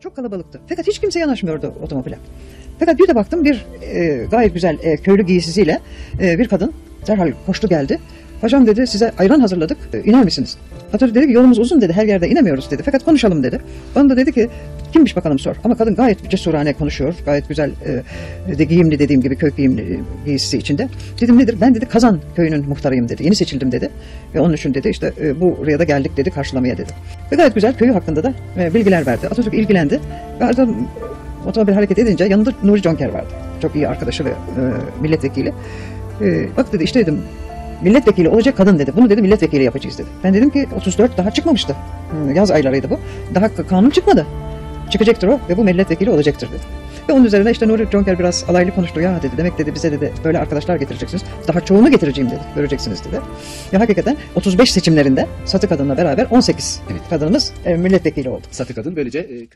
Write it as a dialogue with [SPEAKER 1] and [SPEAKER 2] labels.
[SPEAKER 1] Çok kalabalıktı. Fakat hiç kimse yanaşmıyordu otomobile. Fakat bir de baktım bir e, gayet güzel e, köylü giysisiyle e, bir kadın derhal koştu geldi. Hocam dedi size ayran hazırladık. E, iner misiniz? Atatürk dedi ki yolumuz uzun dedi. Her yerde inemiyoruz dedi. Fakat konuşalım dedi. Bana da dedi ki kimmiş bakalım sor. Ama kadın gayet cesurane konuşuyor. Gayet güzel e, de giyimli dediğim gibi köy giyimli giysisi içinde. Dedim nedir? Ben dedi Kazan köyünün muhtarıyım dedi. Yeni seçildim dedi. Ve onun için dedi işte e, buraya da geldik dedi karşılamaya dedi. Ve gayet güzel köyü hakkında da e, bilgiler verdi. Atatürk ilgilendi. Ve ardından otomobil hareket edince yanında Nuri Conker vardı. Çok iyi arkadaşı ve e, milletvekili. E, bak dedi işte dedim milletvekili olacak kadın dedi. Bunu dedi milletvekili yapacağız dedi. Ben dedim ki 34 daha çıkmamıştı. Yaz aylarıydı bu. Daha kanun çıkmadı. Çıkacaktır o ve bu milletvekili olacaktır dedi. Ve onun üzerine işte Nuri Conker biraz alaylı konuştu. Ya dedi demek dedi bize dedi böyle arkadaşlar getireceksiniz. Daha çoğunu getireceğim dedi. Göreceksiniz dedi. Ya hakikaten 35 seçimlerinde Satı Kadın'la beraber 18
[SPEAKER 2] Evet.
[SPEAKER 1] kadınımız e, milletvekili oldu.
[SPEAKER 2] Satı kadın böylece e,